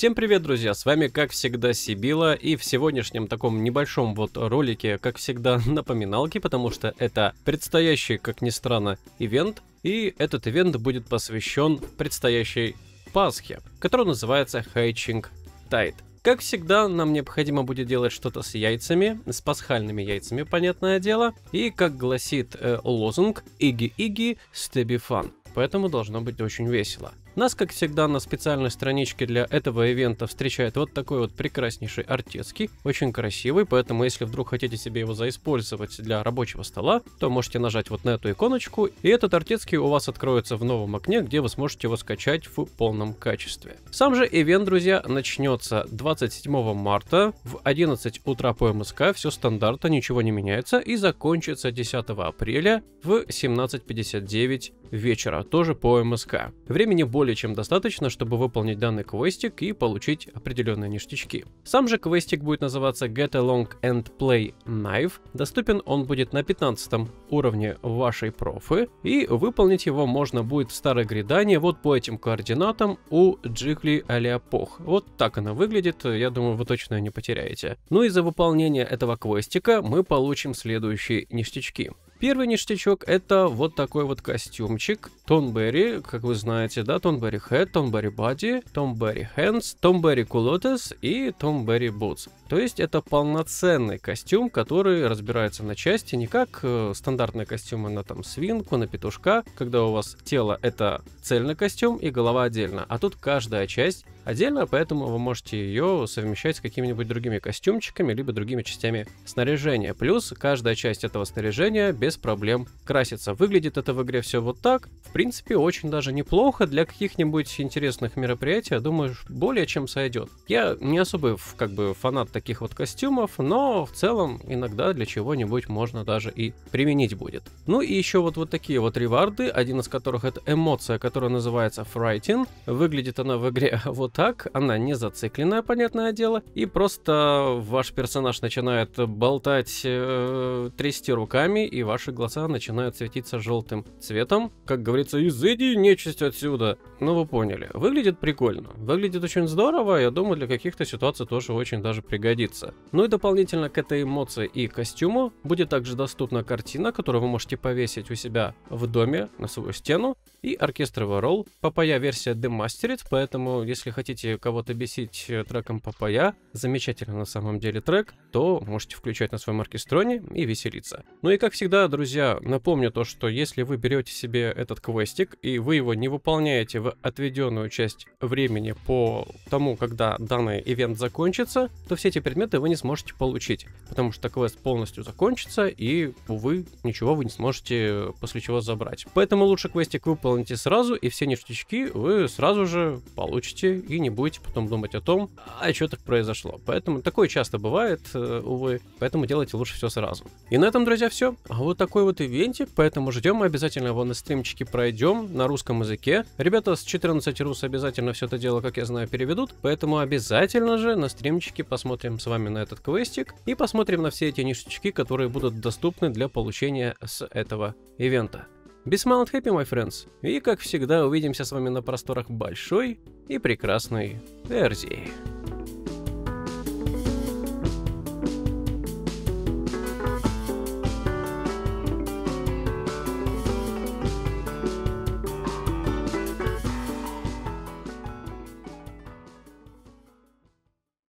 Всем привет, друзья, с вами как всегда Сибила, и в сегодняшнем таком небольшом вот ролике, как всегда, напоминалки, потому что это предстоящий, как ни странно, ивент, и этот ивент будет посвящен предстоящей Пасхе, который называется Hatching Tide. Как всегда, нам необходимо будет делать что-то с яйцами, с пасхальными яйцами, понятное дело. И, как гласит э, лозунг, «Иги-иги, стеби фан». Поэтому должно быть очень весело. Нас, как всегда, на специальной страничке для этого ивента встречает вот такой вот прекраснейший артецкий, очень красивый, поэтому если вдруг хотите себе его заиспользовать для рабочего стола, то можете нажать вот на эту иконочку, и этот артецкий у вас откроется в новом окне, где вы сможете его скачать в полном качестве. Сам же ивент, друзья, начнется 27 марта в 11 утра по МСК, все стандартно, ничего не меняется, и закончится 10 апреля в 17.59 вечера, тоже по МСК. Времени более чем достаточно, чтобы выполнить данный квестик и получить определенные ништячки. Сам же квестик будет называться Get Along and Play Knife. Доступен он будет на 15 уровне вашей профы, и выполнить его можно будет в старой гридане вот по этим координатам у Джикли Алиапох. Вот так она выглядит, я думаю, вы точно ее не потеряете. Ну и за выполнение этого квестика мы получим следующие ништячки. Первый ништячок это вот такой вот костюмчик. Тонберри, как вы знаете, да, Тонберри Head, Тонберри Body, Тонберри Hands, Тонберри Culottes и Тонберри Boots. То есть это полноценный костюм, который разбирается на части, не как э, стандартные костюмы на там свинку, на петушка, когда у вас тело это цельный костюм и голова отдельно, а тут каждая часть отдельно, поэтому вы можете ее совмещать с какими-нибудь другими костюмчиками, либо другими частями снаряжения. Плюс каждая часть этого снаряжения без проблем красится. Выглядит это в игре все вот так. В принципе, очень даже неплохо для каких-нибудь интересных мероприятий, я думаю, более чем сойдет. Я не особый как бы фанат таких вот костюмов, но в целом иногда для чего-нибудь можно даже и применить будет. Ну и еще вот, вот такие вот реварды, один из которых это эмоция, которая называется Frighten. Выглядит она в игре вот так, она не зацикленная, понятное дело, и просто ваш персонаж начинает болтать, э, трясти руками, и ваши глаза начинают светиться желтым цветом. Как говорится, изыди нечисть отсюда. Ну вы поняли. Выглядит прикольно. Выглядит очень здорово, я думаю, для каких-то ситуаций тоже очень даже пригодится. Ну и дополнительно к этой эмоции и костюму будет также доступна картина, которую вы можете повесить у себя в доме на свою стену, и оркестровый ролл. Папая версия демастерит, поэтому если хотите хотите кого-то бесить э, треком Папая, замечательный на самом деле трек, то можете включать на своем оркестроне и веселиться. Ну и как всегда, друзья, напомню то, что если вы берете себе этот квестик и вы его не выполняете в отведенную часть времени по тому, когда данный ивент закончится, то все эти предметы вы не сможете получить, потому что квест полностью закончится и, увы, ничего вы не сможете после чего забрать. Поэтому лучше квестик выполните сразу, и все ништячки вы сразу же получите и не будете потом думать о том, а что так произошло. Поэтому такое часто бывает, э, увы, поэтому делайте лучше все сразу. И на этом, друзья, все. Вот такой вот ивентик, поэтому ждем, мы обязательно его на стримчике пройдем на русском языке. Ребята с 14 рус обязательно все это дело, как я знаю, переведут, поэтому обязательно же на стримчике посмотрим с вами на этот квестик и посмотрим на все эти ништячки, которые будут доступны для получения с этого ивента. And happy, my friends. И, как всегда, увидимся с вами на просторах большой и прекрасной версии.